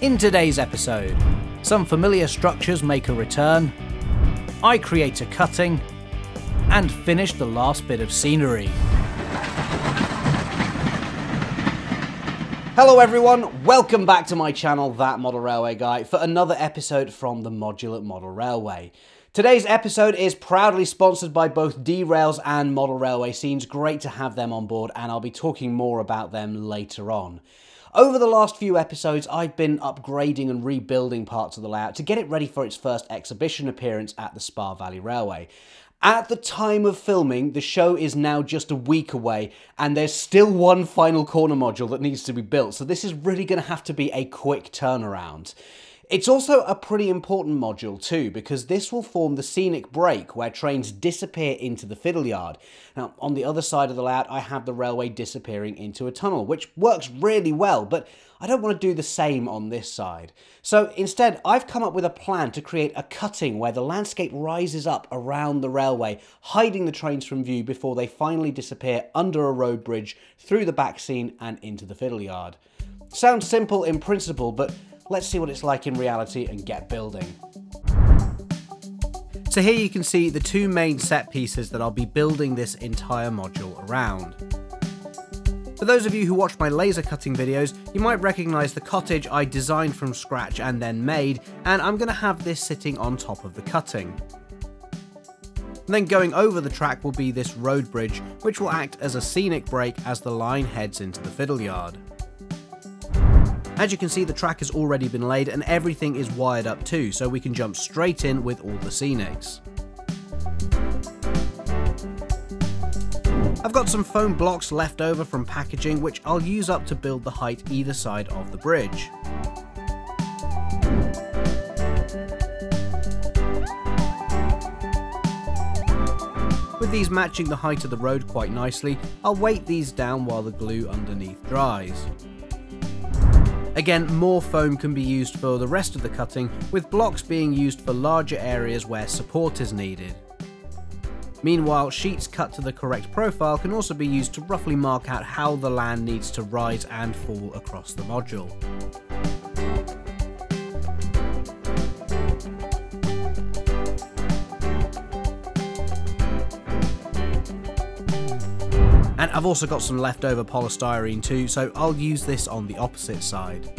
In today's episode, some familiar structures make a return, I create a cutting, and finish the last bit of scenery. Hello everyone, welcome back to my channel, That Model Railway Guy, for another episode from the Modular Model Railway. Today's episode is proudly sponsored by both derails and model railway scenes. Great to have them on board, and I'll be talking more about them later on. Over the last few episodes, I've been upgrading and rebuilding parts of the layout to get it ready for its first exhibition appearance at the Spa Valley Railway. At the time of filming, the show is now just a week away, and there's still one final corner module that needs to be built, so this is really going to have to be a quick turnaround. It's also a pretty important module too, because this will form the scenic break where trains disappear into the fiddle yard. Now, on the other side of the layout, I have the railway disappearing into a tunnel, which works really well, but I don't want to do the same on this side. So instead, I've come up with a plan to create a cutting where the landscape rises up around the railway, hiding the trains from view before they finally disappear under a road bridge, through the back scene and into the fiddle yard. Sounds simple in principle, but Let's see what it's like in reality and get building. So here you can see the two main set pieces that I'll be building this entire module around. For those of you who watch my laser cutting videos, you might recognise the cottage I designed from scratch and then made, and I'm going to have this sitting on top of the cutting. And then going over the track will be this road bridge, which will act as a scenic break as the line heads into the fiddle yard. As you can see the track has already been laid and everything is wired up too so we can jump straight in with all the scenics. I've got some foam blocks left over from packaging which I'll use up to build the height either side of the bridge. With these matching the height of the road quite nicely, I'll weight these down while the glue underneath dries. Again, more foam can be used for the rest of the cutting, with blocks being used for larger areas where support is needed. Meanwhile, sheets cut to the correct profile can also be used to roughly mark out how the land needs to rise and fall across the module. And I've also got some leftover polystyrene too, so I'll use this on the opposite side.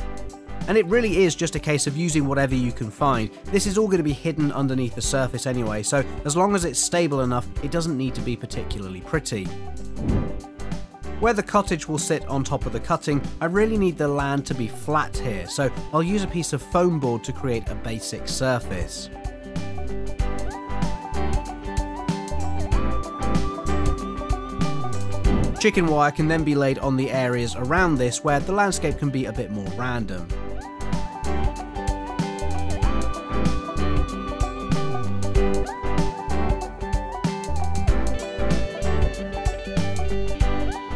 And it really is just a case of using whatever you can find. This is all going to be hidden underneath the surface anyway, so as long as it's stable enough, it doesn't need to be particularly pretty. Where the cottage will sit on top of the cutting, I really need the land to be flat here, so I'll use a piece of foam board to create a basic surface. Chicken wire can then be laid on the areas around this where the landscape can be a bit more random.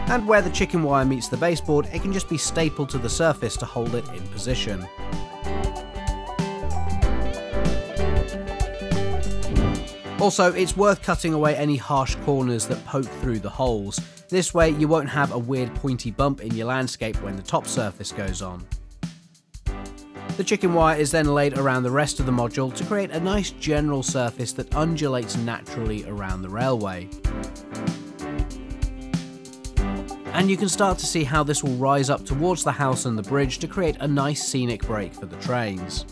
And where the chicken wire meets the baseboard, it can just be stapled to the surface to hold it in position. Also, it's worth cutting away any harsh corners that poke through the holes. This way you won't have a weird pointy bump in your landscape when the top surface goes on. The chicken wire is then laid around the rest of the module to create a nice general surface that undulates naturally around the railway. And you can start to see how this will rise up towards the house and the bridge to create a nice scenic break for the trains.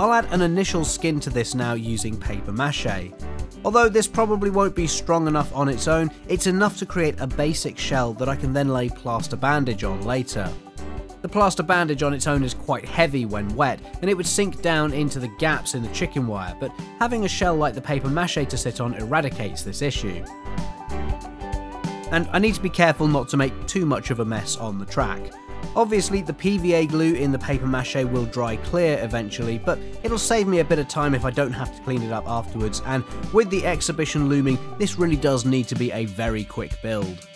I'll add an initial skin to this now using paper mache. Although this probably won't be strong enough on its own, it's enough to create a basic shell that I can then lay plaster bandage on later. The plaster bandage on its own is quite heavy when wet, and it would sink down into the gaps in the chicken wire, but having a shell like the paper mache to sit on eradicates this issue. And I need to be careful not to make too much of a mess on the track. Obviously the PVA glue in the paper mache will dry clear eventually, but it'll save me a bit of time if I don't have to clean it up afterwards, and with the exhibition looming, this really does need to be a very quick build.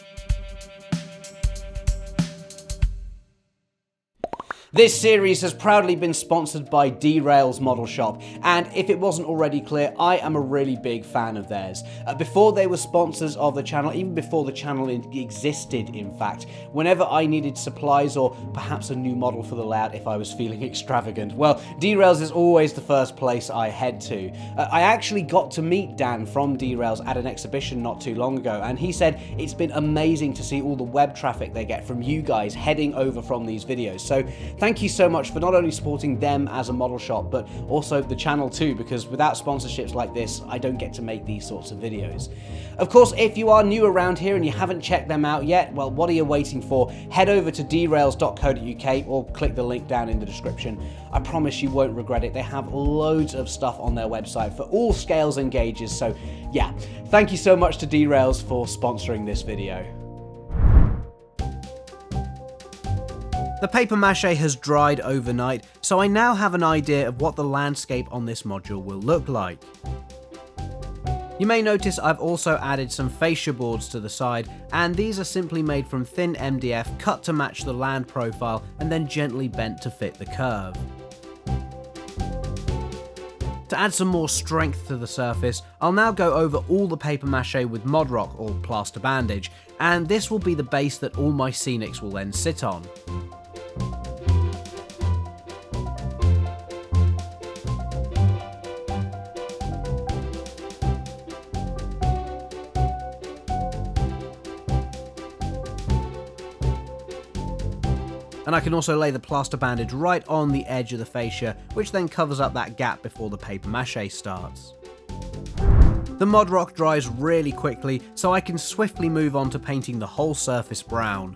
This series has proudly been sponsored by Derail's Model Shop, and if it wasn't already clear, I am a really big fan of theirs. Uh, before they were sponsors of the channel, even before the channel existed, in fact, whenever I needed supplies or perhaps a new model for the layout if I was feeling extravagant, well, Derails is always the first place I head to. Uh, I actually got to meet Dan from Derails at an exhibition not too long ago, and he said it's been amazing to see all the web traffic they get from you guys heading over from these videos. So thank you so much for not only supporting them as a model shop, but also the channel too, because without sponsorships like this, I don't get to make these sorts of videos. Of course, if you are new around here and you haven't checked them out yet, well, what are you waiting for? Head over to derails.co.uk or click the link down in the description. I promise you won't regret it. They have loads of stuff on their website for all scales and gauges, so yeah, thank you so much to Derails for sponsoring this video. The paper mache has dried overnight, so I now have an idea of what the landscape on this module will look like. You may notice I've also added some fascia boards to the side, and these are simply made from thin MDF cut to match the land profile and then gently bent to fit the curve. To add some more strength to the surface, I'll now go over all the paper mache with Mod Roc or plaster bandage, and this will be the base that all my scenics will then sit on. And I can also lay the plaster bandage right on the edge of the fascia, which then covers up that gap before the paper mache starts. The Mod Roc dries really quickly, so I can swiftly move on to painting the whole surface brown.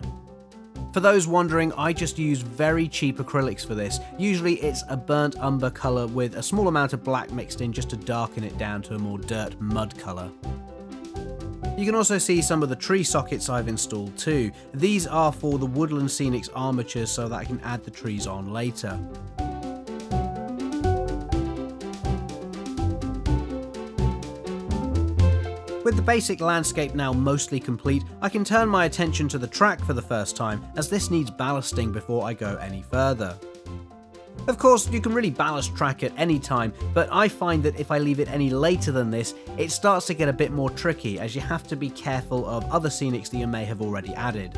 For those wondering, I just use very cheap acrylics for this. Usually it's a burnt umber colour with a small amount of black mixed in just to darken it down to a more dirt mud colour. You can also see some of the tree sockets I've installed too. These are for the Woodland Scenics armature so that I can add the trees on later. With the basic landscape now mostly complete, I can turn my attention to the track for the first time, as this needs ballasting before I go any further. Of course, you can really ballast track at any time, but I find that if I leave it any later than this, it starts to get a bit more tricky as you have to be careful of other scenics that you may have already added.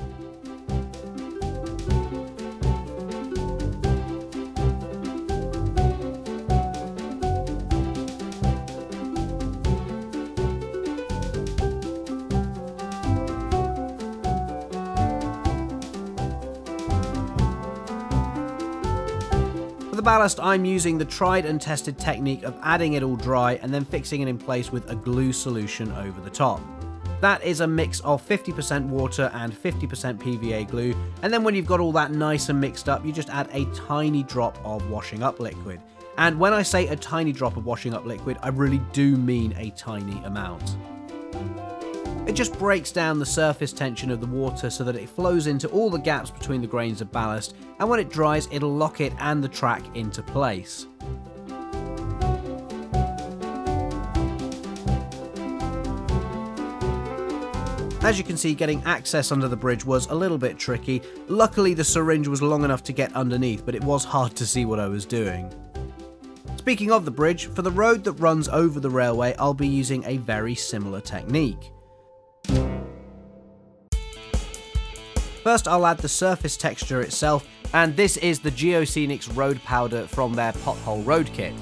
The ballast, I'm using the tried and tested technique of adding it all dry and then fixing it in place with a glue solution over the top. That is a mix of 50% water and 50% PVA glue, and then when you've got all that nice and mixed up, you just add a tiny drop of washing up liquid. And when I say a tiny drop of washing up liquid, I really do mean a tiny amount. It just breaks down the surface tension of the water so that it flows into all the gaps between the grains of ballast, and when it dries, it'll lock it and the track into place. As you can see, getting access under the bridge was a little bit tricky. Luckily, the syringe was long enough to get underneath, but it was hard to see what I was doing. Speaking of the bridge, for the road that runs over the railway, I'll be using a very similar technique. First I'll add the surface texture itself, and this is the Geoscenics Road Powder from their Pothole Road Kit.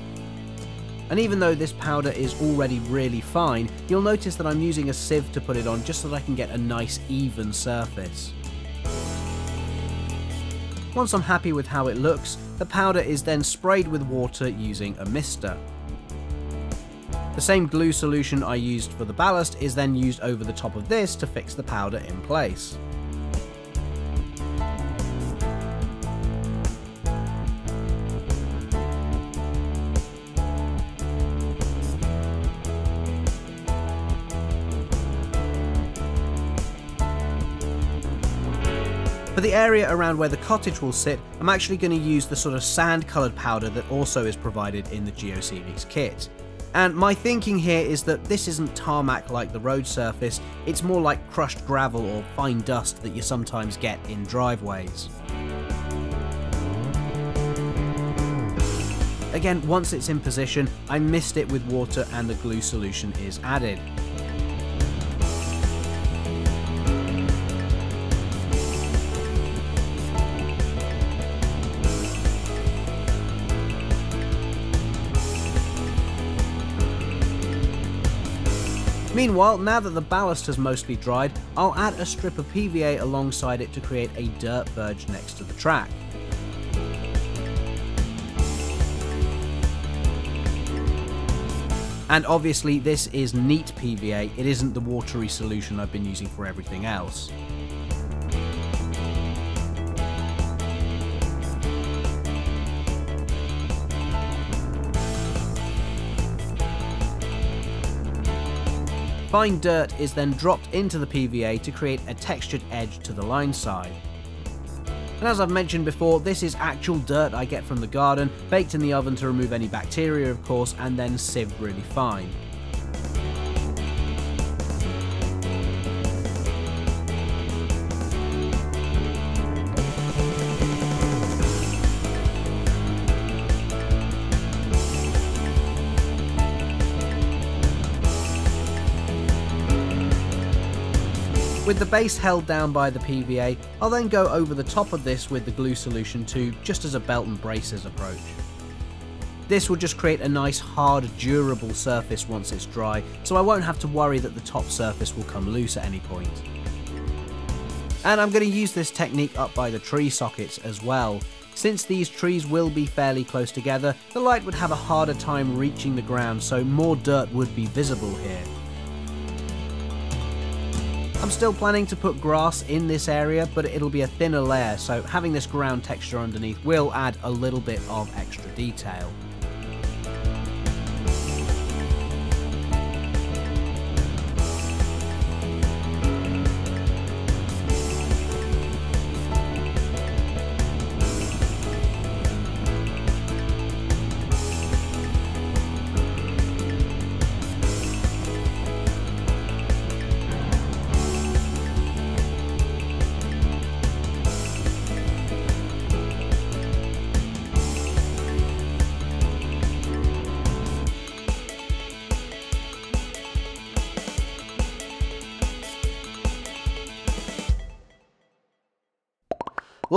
And even though this powder is already really fine, you'll notice that I'm using a sieve to put it on just so that I can get a nice even surface. Once I'm happy with how it looks, the powder is then sprayed with water using a mister. The same glue solution I used for the ballast is then used over the top of this to fix the powder in place. For the area around where the cottage will sit, I'm actually going to use the sort of sand coloured powder that also is provided in the Geoscenics kit. And my thinking here is that this isn't tarmac like the road surface, it's more like crushed gravel or fine dust that you sometimes get in driveways. Again, once it's in position, I mist it with water and the glue solution is added. Meanwhile, now that the ballast has mostly dried, I'll add a strip of PVA alongside it to create a dirt verge next to the track. And obviously this is neat PVA, it isn't the watery solution I've been using for everything else. Fine dirt is then dropped into the PVA to create a textured edge to the line side. And as I've mentioned before, this is actual dirt I get from the garden, baked in the oven to remove any bacteria of course, and then sieved really fine. With the base held down by the PVA, I'll then go over the top of this with the glue solution too, just as a belt and braces approach. This will just create a nice hard durable surface once it's dry, so I won't have to worry that the top surface will come loose at any point. And I'm going to use this technique up by the tree sockets as well. Since these trees will be fairly close together, the light would have a harder time reaching the ground so more dirt would be visible here. I'm still planning to put grass in this area, but it'll be a thinner layer, so having this ground texture underneath will add a little bit of extra detail.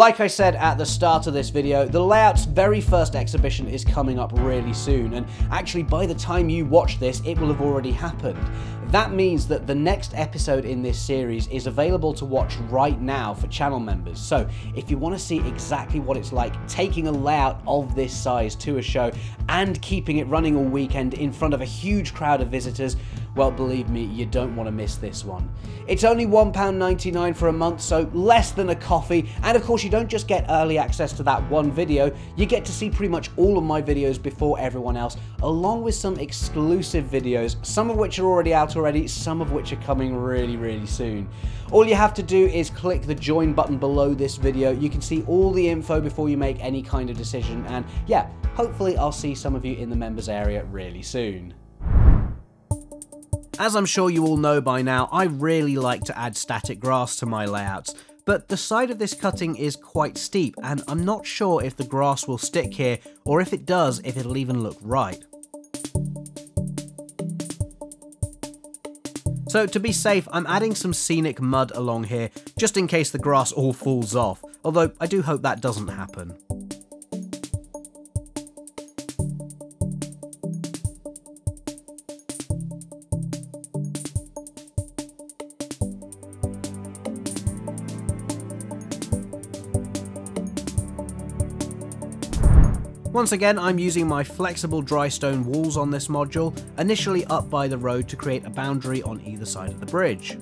Like I said at the start of this video, the Layout's very first exhibition is coming up really soon, and actually by the time you watch this, it will have already happened. That means that the next episode in this series is available to watch right now for channel members. So if you want to see exactly what it's like taking a layout of this size to a show and keeping it running all weekend in front of a huge crowd of visitors, well, believe me, you don't want to miss this one. It's only £1.99 for a month, so less than a coffee, and of course you don't just get early access to that one video, you get to see pretty much all of my videos before everyone else, along with some exclusive videos, some of which are already out already, some of which are coming really, really soon. All you have to do is click the join button below this video, you can see all the info before you make any kind of decision, and yeah, hopefully I'll see some of you in the members area really soon. As I'm sure you all know by now, I really like to add static grass to my layouts, but the side of this cutting is quite steep and I'm not sure if the grass will stick here or if it does, if it'll even look right. So to be safe, I'm adding some scenic mud along here, just in case the grass all falls off, although I do hope that doesn't happen. Once again, I'm using my flexible dry stone walls on this module, initially up by the road to create a boundary on either side of the bridge.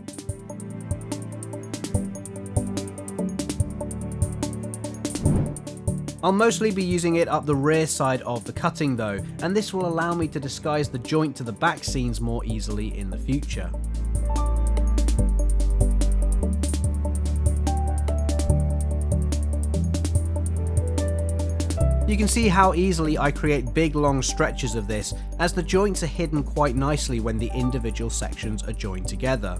I'll mostly be using it up the rear side of the cutting though, and this will allow me to disguise the joint to the back scenes more easily in the future. Can see how easily I create big long stretches of this, as the joints are hidden quite nicely when the individual sections are joined together.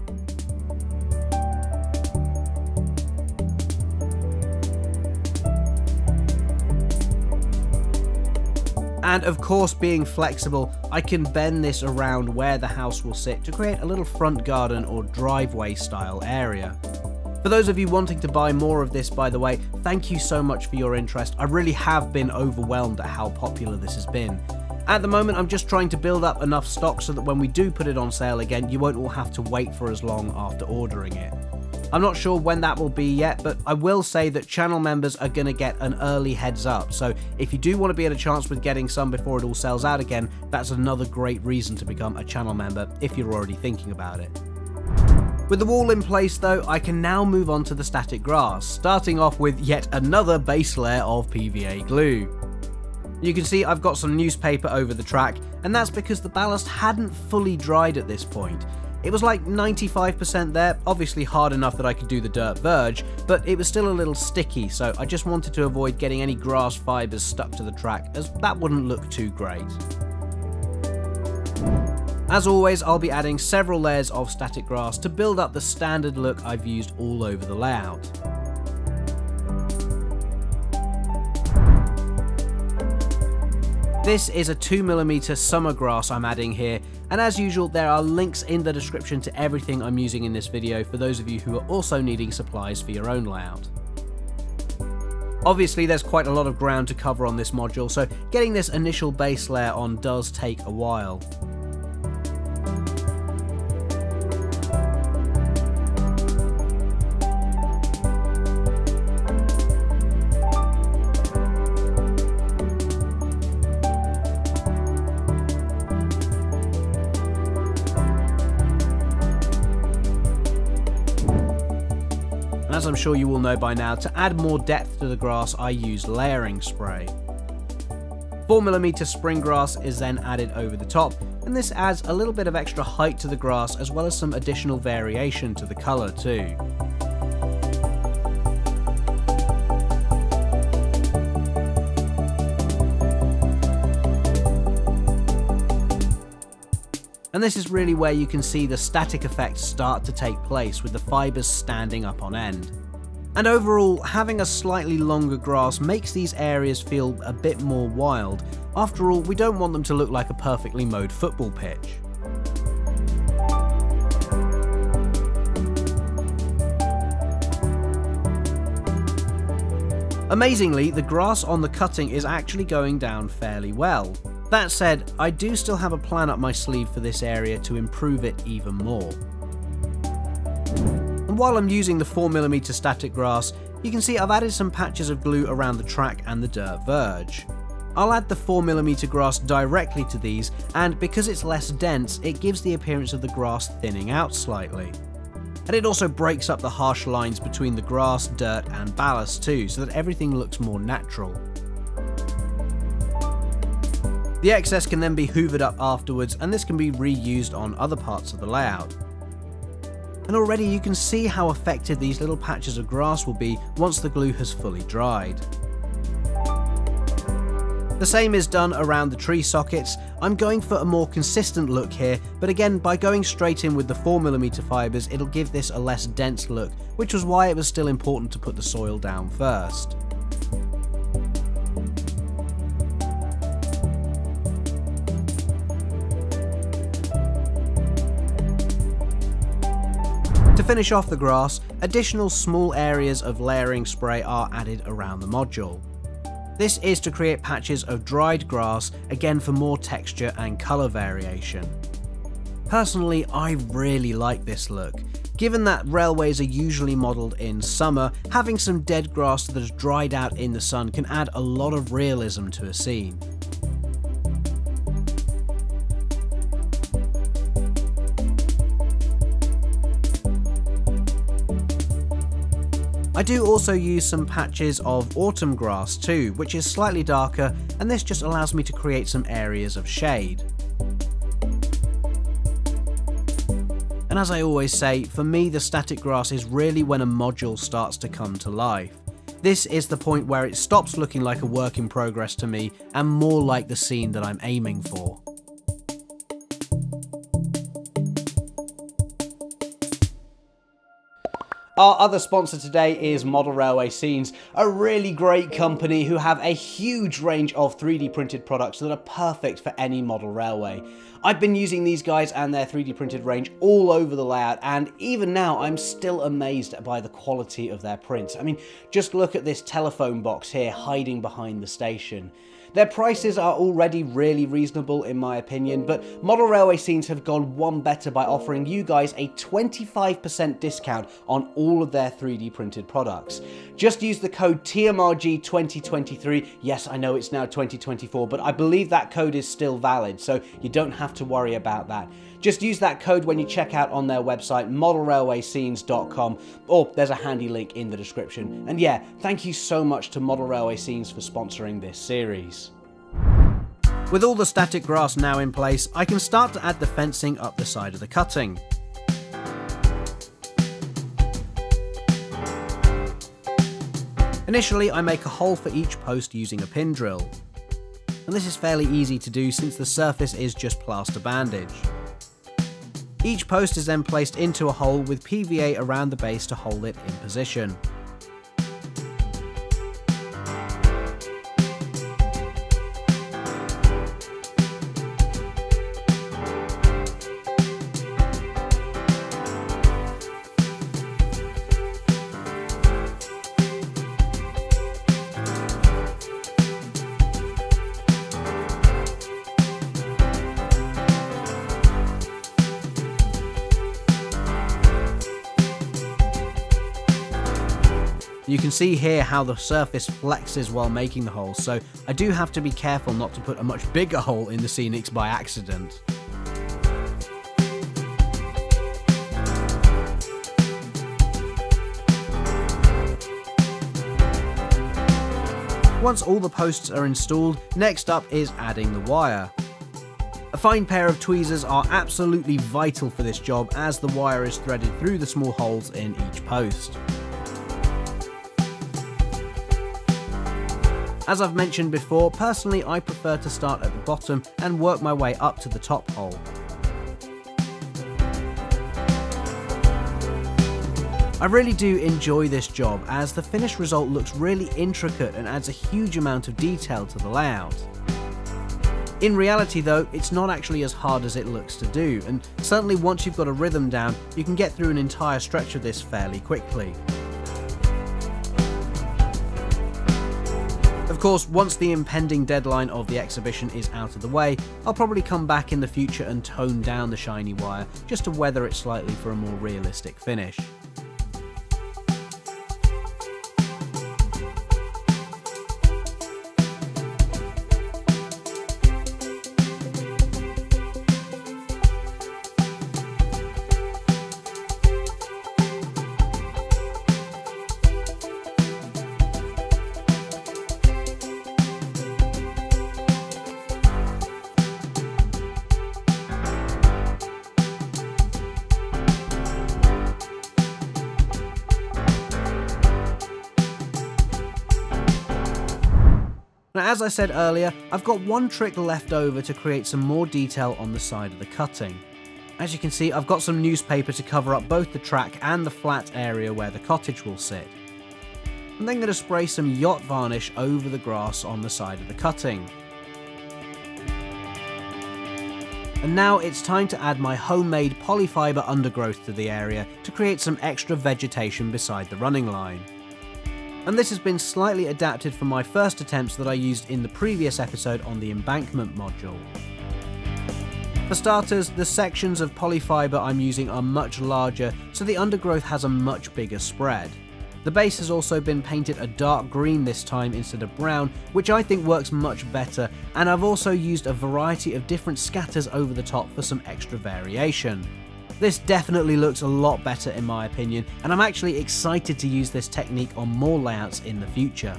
And of course, being flexible, I can bend this around where the house will sit to create a little front garden or driveway style area. For those of you wanting to buy more of this, by the way, thank you so much for your interest. I really have been overwhelmed at how popular this has been. At the moment, I'm just trying to build up enough stock so that when we do put it on sale again, you won't all have to wait for as long after ordering it. I'm not sure when that will be yet, but I will say that channel members are going to get an early heads up. So if you do want to be at a chance with getting some before it all sells out again, that's another great reason to become a channel member if you're already thinking about it. With the wall in place though, I can now move on to the static grass, starting off with yet another base layer of PVA glue. You can see I've got some newspaper over the track, and that's because the ballast hadn't fully dried at this point, it was like 95% there, obviously hard enough that I could do the dirt verge, but it was still a little sticky, so I just wanted to avoid getting any grass fibres stuck to the track, as that wouldn't look too great. As always, I'll be adding several layers of static grass to build up the standard look I've used all over the layout. This is a 2mm summer grass I'm adding here, and as usual there are links in the description to everything I'm using in this video for those of you who are also needing supplies for your own layout. Obviously there's quite a lot of ground to cover on this module, so getting this initial base layer on does take a while. Sure you will know by now, to add more depth to the grass I use layering spray. 4mm spring grass is then added over the top, and this adds a little bit of extra height to the grass as well as some additional variation to the colour too. And this is really where you can see the static effect start to take place with the fibres standing up on end. And overall, having a slightly longer grass makes these areas feel a bit more wild. After all, we don't want them to look like a perfectly mowed football pitch. Amazingly, the grass on the cutting is actually going down fairly well. That said, I do still have a plan up my sleeve for this area to improve it even more. While I'm using the 4mm static grass, you can see I've added some patches of glue around the track and the dirt verge. I'll add the 4mm grass directly to these, and because it's less dense, it gives the appearance of the grass thinning out slightly. And it also breaks up the harsh lines between the grass, dirt and ballast too, so that everything looks more natural. The excess can then be hoovered up afterwards and this can be reused on other parts of the layout. And already you can see how effective these little patches of grass will be once the glue has fully dried. The same is done around the tree sockets. I'm going for a more consistent look here, but again, by going straight in with the 4mm fibres, it'll give this a less dense look, which was why it was still important to put the soil down first. Finish off the grass, additional small areas of layering spray are added around the module. This is to create patches of dried grass, again for more texture and colour variation. Personally, I really like this look. Given that railways are usually modelled in summer, having some dead grass that has dried out in the sun can add a lot of realism to a scene. I do also use some patches of autumn grass too, which is slightly darker and this just allows me to create some areas of shade. And as I always say, for me the static grass is really when a module starts to come to life. This is the point where it stops looking like a work in progress to me and more like the scene that I'm aiming for. Our other sponsor today is Model Railway Scenes, a really great company who have a huge range of 3D printed products that are perfect for any model railway. I've been using these guys and their 3D printed range all over the layout and even now I'm still amazed by the quality of their prints. I mean, just look at this telephone box here hiding behind the station. Their prices are already really reasonable in my opinion, but Model Railway Scenes have gone one better by offering you guys a 25% discount on all of their 3D printed products. Just use the code TMRG2023. Yes, I know it's now 2024, but I believe that code is still valid, so you don't have to worry about that. Just use that code when you check out on their website, modelrailwayscenes.com, or there's a handy link in the description. And yeah, thank you so much to Model Railway Scenes for sponsoring this series. With all the static grass now in place, I can start to add the fencing up the side of the cutting. Initially, I make a hole for each post using a pin drill. And this is fairly easy to do since the surface is just plaster bandage. Each post is then placed into a hole with PVA around the base to hold it in position. See here how the surface flexes while making the hole, so I do have to be careful not to put a much bigger hole in the Scenics by accident. Once all the posts are installed, next up is adding the wire. A fine pair of tweezers are absolutely vital for this job as the wire is threaded through the small holes in each post. As I've mentioned before, personally I prefer to start at the bottom and work my way up to the top hole. I really do enjoy this job as the finished result looks really intricate and adds a huge amount of detail to the layout. In reality though, it's not actually as hard as it looks to do, and certainly once you've got a rhythm down, you can get through an entire stretch of this fairly quickly. Of course, once the impending deadline of the exhibition is out of the way, I'll probably come back in the future and tone down the shiny wire just to weather it slightly for a more realistic finish. Now as I said earlier, I've got one trick left over to create some more detail on the side of the cutting. As you can see, I've got some newspaper to cover up both the track and the flat area where the cottage will sit. I'm then going to spray some yacht varnish over the grass on the side of the cutting. And now it's time to add my homemade polyfibre undergrowth to the area to create some extra vegetation beside the running line and this has been slightly adapted from my first attempts that I used in the previous episode on the embankment module. For starters, the sections of polyfibre I'm using are much larger, so the undergrowth has a much bigger spread. The base has also been painted a dark green this time instead of brown, which I think works much better, and I've also used a variety of different scatters over the top for some extra variation. This definitely looks a lot better in my opinion, and I'm actually excited to use this technique on more layouts in the future.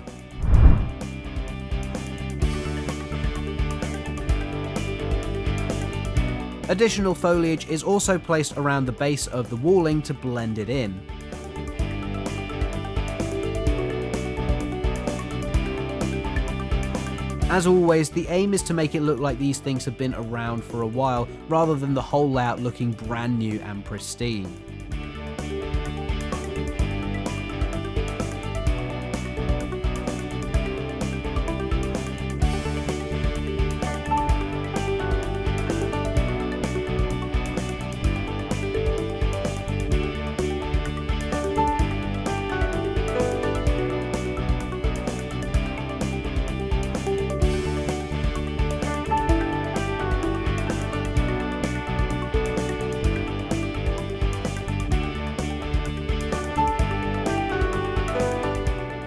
Additional foliage is also placed around the base of the walling to blend it in. As always, the aim is to make it look like these things have been around for a while, rather than the whole layout looking brand new and pristine.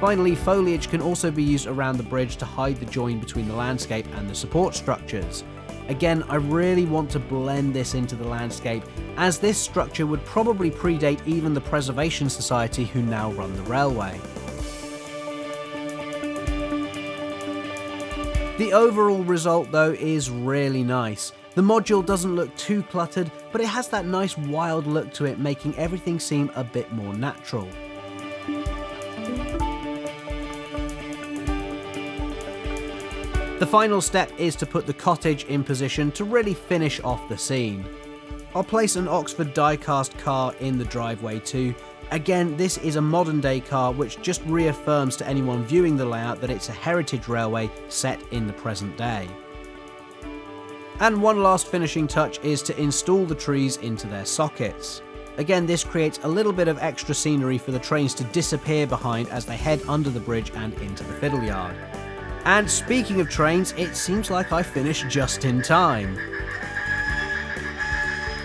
Finally, foliage can also be used around the bridge to hide the join between the landscape and the support structures. Again, I really want to blend this into the landscape, as this structure would probably predate even the Preservation Society who now run the railway. The overall result though is really nice. The module doesn't look too cluttered, but it has that nice wild look to it, making everything seem a bit more natural. The final step is to put the cottage in position to really finish off the scene. I'll place an Oxford diecast car in the driveway too. Again, this is a modern day car which just reaffirms to anyone viewing the layout that it's a heritage railway set in the present day. And one last finishing touch is to install the trees into their sockets. Again, this creates a little bit of extra scenery for the trains to disappear behind as they head under the bridge and into the fiddle yard. And speaking of trains, it seems like I finished just in time.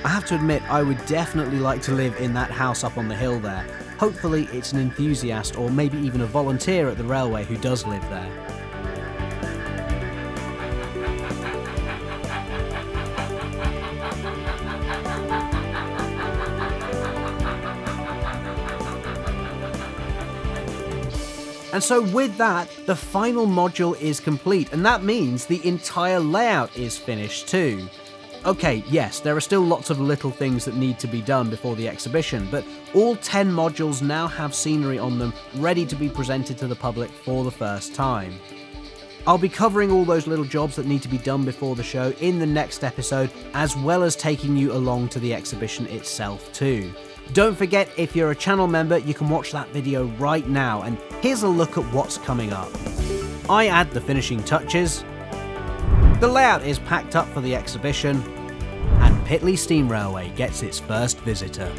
I have to admit, I would definitely like to live in that house up on the hill there. Hopefully, it's an enthusiast or maybe even a volunteer at the railway who does live there. And so with that, the final module is complete, and that means the entire layout is finished too. Okay, yes, there are still lots of little things that need to be done before the exhibition, but all 10 modules now have scenery on them ready to be presented to the public for the first time. I'll be covering all those little jobs that need to be done before the show in the next episode, as well as taking you along to the exhibition itself too. Don't forget, if you're a channel member, you can watch that video right now, and here's a look at what's coming up. I add the finishing touches, the layout is packed up for the exhibition, and Pitley Steam Railway gets its first visitor.